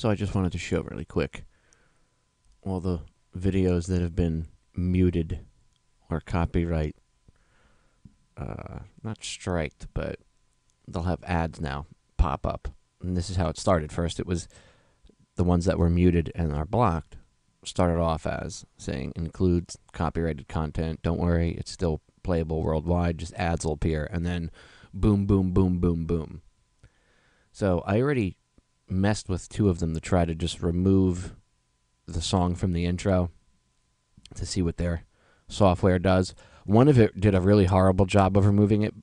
So I just wanted to show really quick all the videos that have been muted or copyright uh, not striked, but they'll have ads now pop up. And this is how it started. First, it was the ones that were muted and are blocked started off as saying includes copyrighted content. Don't worry, it's still playable worldwide. Just ads will appear, and then boom, boom, boom, boom, boom. So I already messed with two of them to try to just remove the song from the intro to see what their software does. One of it did a really horrible job of removing it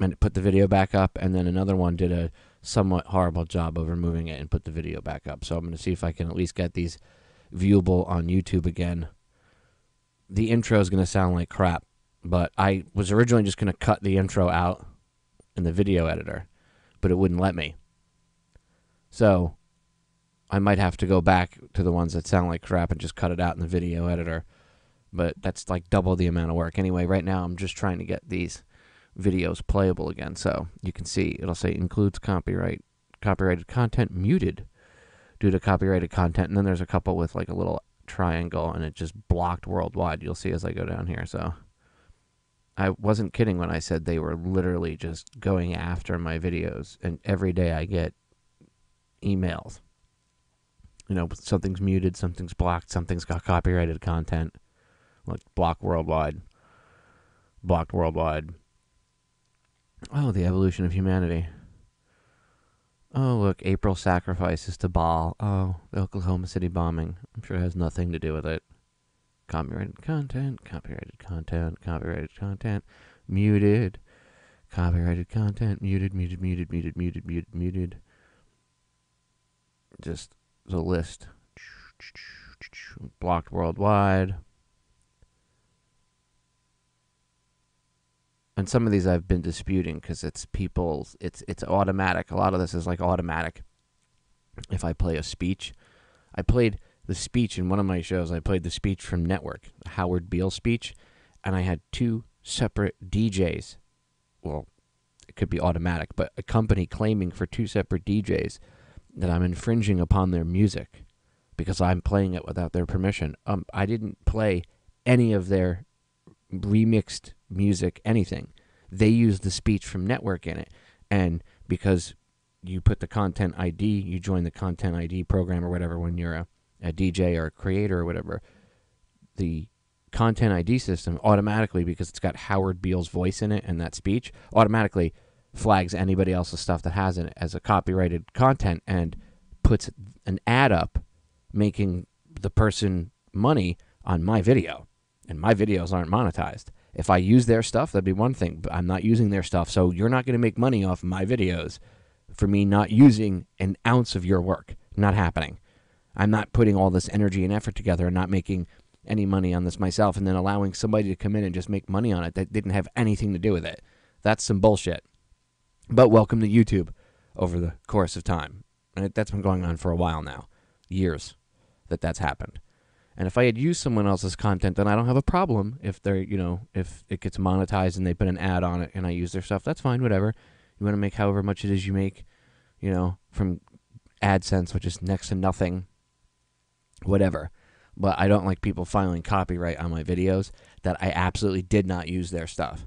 and it put the video back up, and then another one did a somewhat horrible job of removing it and put the video back up. So I'm going to see if I can at least get these viewable on YouTube again. The intro is going to sound like crap, but I was originally just going to cut the intro out in the video editor, but it wouldn't let me. So I might have to go back to the ones that sound like crap and just cut it out in the video editor. But that's like double the amount of work. Anyway, right now I'm just trying to get these videos playable again. So you can see it'll say includes copyright copyrighted content muted due to copyrighted content. And then there's a couple with like a little triangle and it just blocked worldwide. You'll see as I go down here. So I wasn't kidding when I said they were literally just going after my videos. And every day I get emails. You know, something's muted, something's blocked, something's got copyrighted content. Like blocked worldwide. Blocked worldwide. Oh, the evolution of humanity. Oh, look, April sacrifices to Baal. Oh, the Oklahoma City bombing. I'm sure it has nothing to do with it. Copyrighted content, copyrighted content, copyrighted content, muted, copyrighted content, muted, muted, muted, muted, muted, muted, muted. Just the list. Blocked worldwide. and some of these I've been disputing because it's people's it's it's automatic. A lot of this is like automatic. If I play a speech, I played the speech in one of my shows. I played the speech from Network, Howard Beale speech, and I had two separate DJs. Well, it could be automatic, but a company claiming for two separate DJs that I'm infringing upon their music because I'm playing it without their permission. Um, I didn't play any of their remixed music, anything. They use the speech from network in it. And because you put the content ID, you join the content ID program or whatever when you're a, a DJ or a creator or whatever, the content ID system automatically, because it's got Howard Beale's voice in it and that speech, automatically flags anybody else's stuff that has it as a copyrighted content and puts an ad up making the person money on my video. And my videos aren't monetized. If I use their stuff, that'd be one thing, but I'm not using their stuff. So you're not going to make money off my videos for me not using an ounce of your work. Not happening. I'm not putting all this energy and effort together and not making any money on this myself and then allowing somebody to come in and just make money on it that didn't have anything to do with it. That's some bullshit. But welcome to YouTube over the course of time. And that's been going on for a while now. Years that that's happened. And if I had used someone else's content, then I don't have a problem if they're, you know, if it gets monetized and they put an ad on it and I use their stuff. That's fine, whatever. You want to make however much it is you make, you know, from AdSense, which is next to nothing, whatever. But I don't like people filing copyright on my videos that I absolutely did not use their stuff.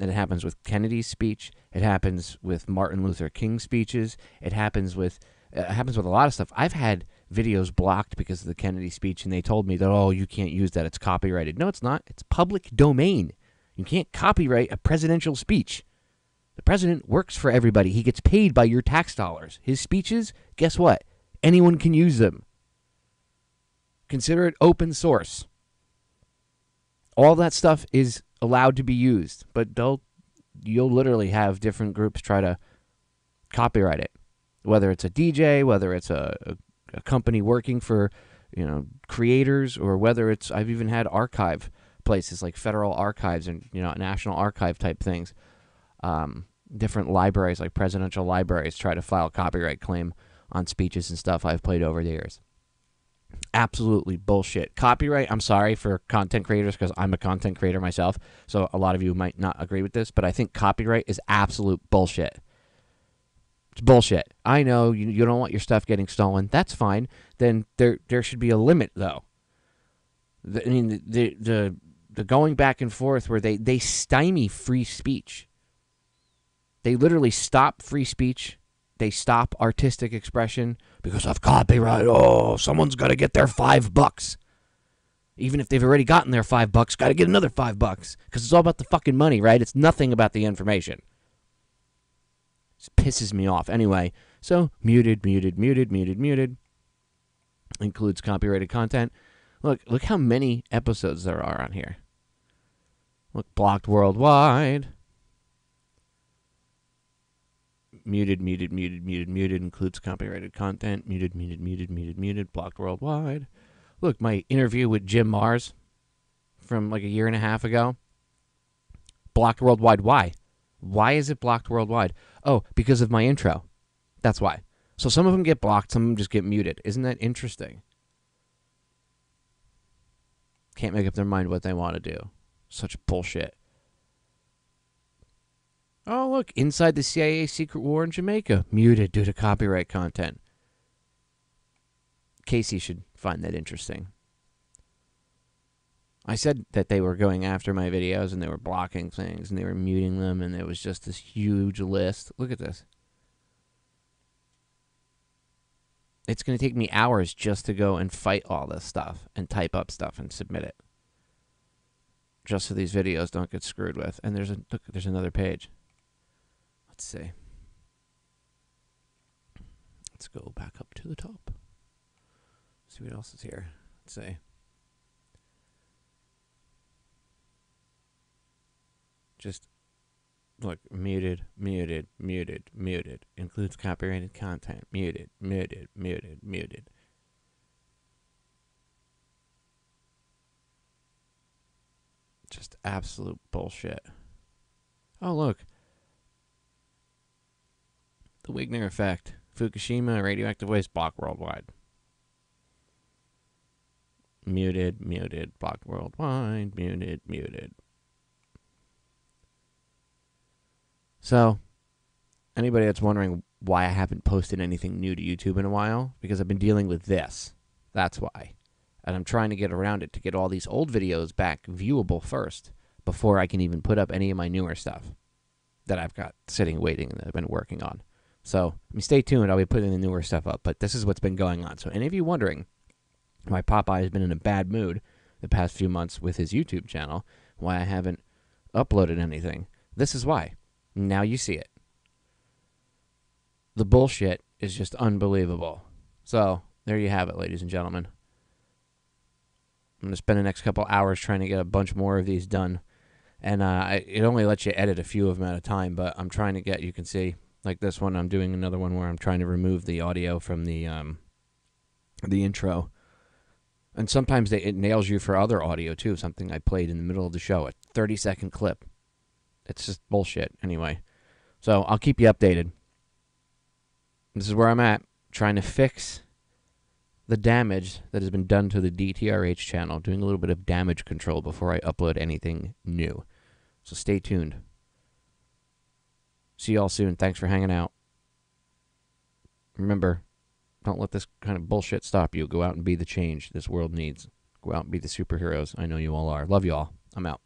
It happens with Kennedy's speech. It happens with Martin Luther King's speeches. It happens with uh, it happens with a lot of stuff. I've had videos blocked because of the Kennedy speech, and they told me that, oh, you can't use that. It's copyrighted. No, it's not. It's public domain. You can't copyright a presidential speech. The president works for everybody. He gets paid by your tax dollars. His speeches, guess what? Anyone can use them. Consider it open source. All that stuff is allowed to be used, but they'll you'll literally have different groups try to copyright it. Whether it's a DJ, whether it's a, a a company working for you know creators or whether it's I've even had archive places like federal archives and you know national archive type things um, different libraries like presidential libraries try to file copyright claim on speeches and stuff I've played over the years absolutely bullshit copyright I'm sorry for content creators because I'm a content creator myself so a lot of you might not agree with this but I think copyright is absolute bullshit It's bullshit. I know you, you don't want your stuff getting stolen. That's fine. Then there there should be a limit though. The, I mean the, the the the going back and forth where they they stymie free speech. They literally stop free speech. They stop artistic expression because of copyright. Oh, someone's got to get their five bucks. Even if they've already gotten their five bucks, got to get another five bucks because it's all about the fucking money, right? It's nothing about the information. This pisses me off. Anyway, so muted, muted, muted, muted, muted. Includes copyrighted content. Look, look how many episodes there are on here. Look, blocked worldwide. Muted, muted, muted, muted, muted. Includes copyrighted content. Muted, muted, muted, muted, muted. Blocked worldwide. Look, my interview with Jim Marrs from like a year and a half ago. Blocked worldwide. Why? Why is it blocked worldwide? Oh, because of my intro. That's why. So some of them get blocked, some of them just get muted. Isn't that interesting? Can't make up their mind what they want to do. Such bullshit. Oh, look, inside the CIA secret war in Jamaica, muted due to copyright content. Casey should find that interesting. I said that they were going after my videos and they were blocking things and they were muting them and there was just this huge list. Look at this. It's going to take me hours just to go and fight all this stuff and type up stuff and submit it. Just so these videos don't get screwed with. And there's a look, there's another page. Let's see. Let's go back up to the top. See what else is here. Let's see. just look muted, muted, muted, muted. Includes copyrighted content. Muted, muted, muted, muted. Just absolute bullshit. Oh, look. The Wigner effect. Fukushima radioactive waste block worldwide. Muted, muted, blocked worldwide, muted, muted. So, anybody that's wondering why I haven't posted anything new to YouTube in a while, because I've been dealing with this. That's why. And I'm trying to get around it to get all these old videos back viewable first before I can even put up any of my newer stuff that I've got sitting waiting that I've been working on. So, I mean, stay tuned. I'll be putting the newer stuff up, but this is what's been going on. So, any of you wondering why Popeye has been in a bad mood the past few months with his YouTube channel, why I haven't uploaded anything, this is why. Now you see it. The bullshit is just unbelievable. So, there you have it, ladies and gentlemen. I'm going to spend the next couple hours trying to get a bunch more of these done. And uh, it only lets you edit a few of them at a time, but I'm trying to get, you can see, like this one, I'm doing another one where I'm trying to remove the audio from the um, the intro. And sometimes they, it nails you for other audio too, something I played in the middle of the show, a 30 second clip. It's just bullshit anyway. So I'll keep you updated. This is where I'm at, trying to fix the damage that has been done to the DTRH channel, doing a little bit of damage control before I upload anything new. So stay tuned. See y'all soon. Thanks for hanging out. Remember, don't let this kind of bullshit stop you. Go out and be the change this world needs. Go out and be the superheroes. I know you all are. Love you all. I'm out.